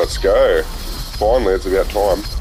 Let's go. Finally, it's about time.